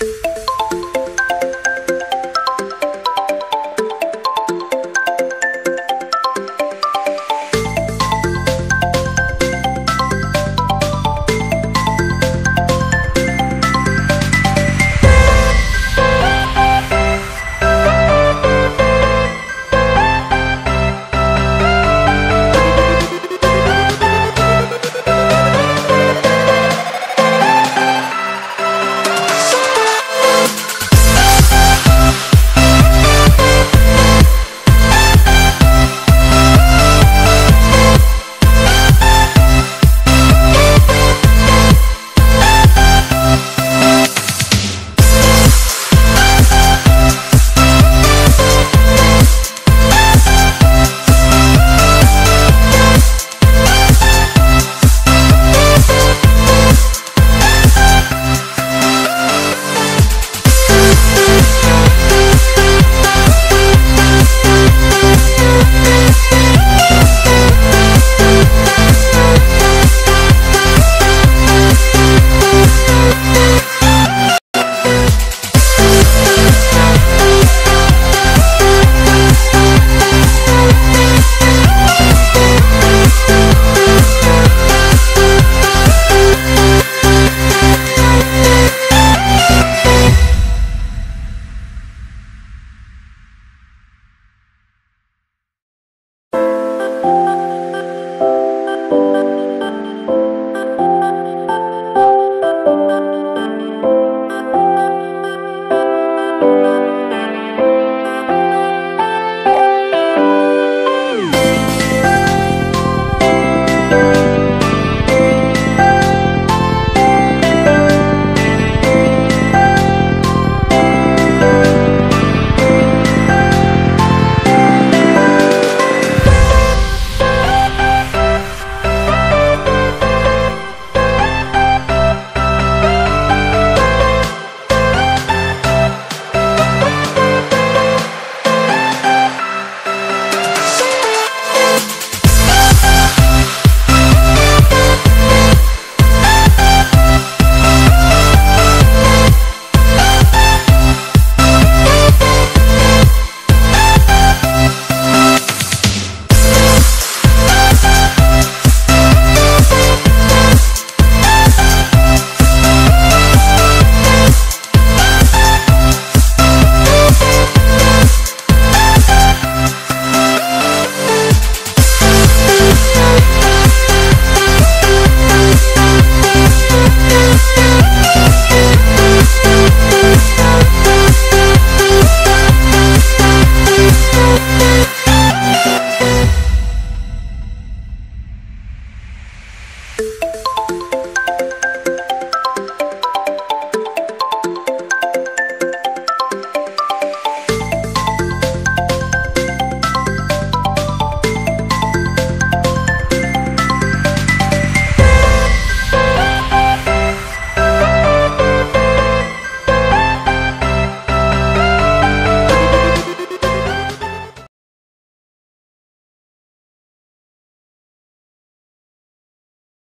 you you